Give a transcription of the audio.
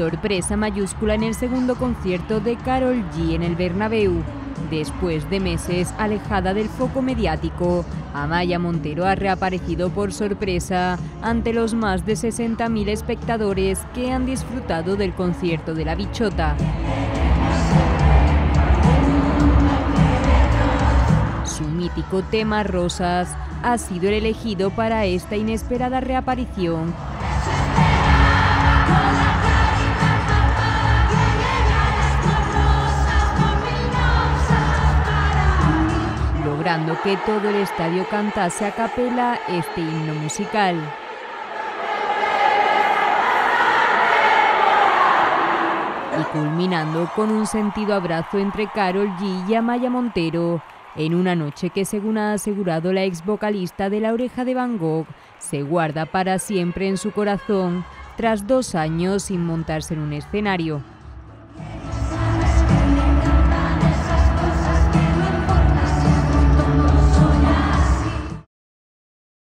Sorpresa mayúscula en el segundo concierto de Carol G en el Bernabéu. Después de meses alejada del foco mediático, Amaya Montero ha reaparecido por sorpresa ante los más de 60.000 espectadores que han disfrutado del concierto de la bichota. Su mítico tema Rosas ha sido el elegido para esta inesperada reaparición logrando que todo el estadio cantase a capela este himno musical. Y culminando con un sentido abrazo entre Carol G y Amaya Montero, en una noche que según ha asegurado la ex vocalista de La Oreja de Van Gogh, se guarda para siempre en su corazón tras dos años sin montarse en un escenario.